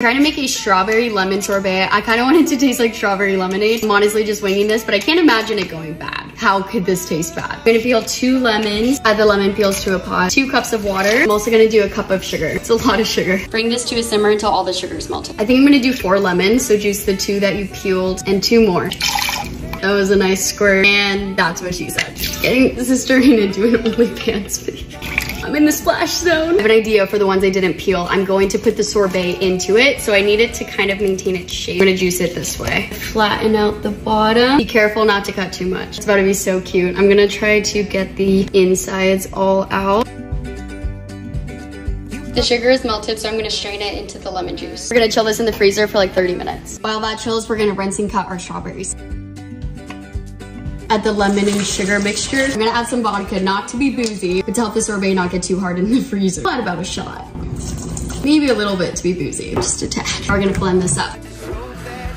Trying to make a strawberry lemon sorbet. I kind of want it to taste like strawberry lemonade. I'm honestly just winging this, but I can't imagine it going bad. How could this taste bad? I'm gonna peel two lemons, add the lemon peels to a pot, two cups of water. I'm also gonna do a cup of sugar. It's a lot of sugar. Bring this to a simmer until all the sugar's melted. I think I'm gonna do four lemons, so juice the two that you peeled and two more. That was a nice squirt, and that's what she said. Just getting, this is turning into an OnlyFans video. I'm in the splash zone. I have an idea for the ones I didn't peel. I'm going to put the sorbet into it, so I need it to kind of maintain its shape. I'm gonna juice it this way. Flatten out the bottom. Be careful not to cut too much. It's about to be so cute. I'm gonna try to get the insides all out. The sugar is melted, so I'm gonna strain it into the lemon juice. We're gonna chill this in the freezer for like 30 minutes. While that chills, we're gonna rinse and cut our strawberries add the lemon and sugar mixture. I'm gonna add some vodka, not to be boozy, but to help the sorbet not get too hard in the freezer. Not about a shot. Maybe a little bit to be boozy, just a tad. We're gonna blend this up.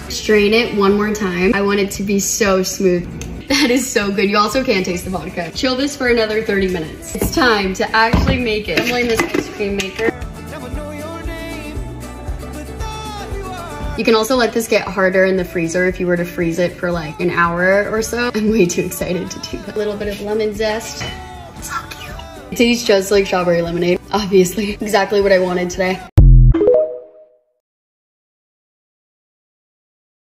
Strain it one more time. I want it to be so smooth. That is so good. You also can taste the vodka. Chill this for another 30 minutes. It's time to actually make it. I'm this ice cream maker. You can also let this get harder in the freezer if you were to freeze it for like an hour or so. I'm way too excited to do that. A little bit of lemon zest. So cute. It tastes just like strawberry lemonade, obviously. Exactly what I wanted today.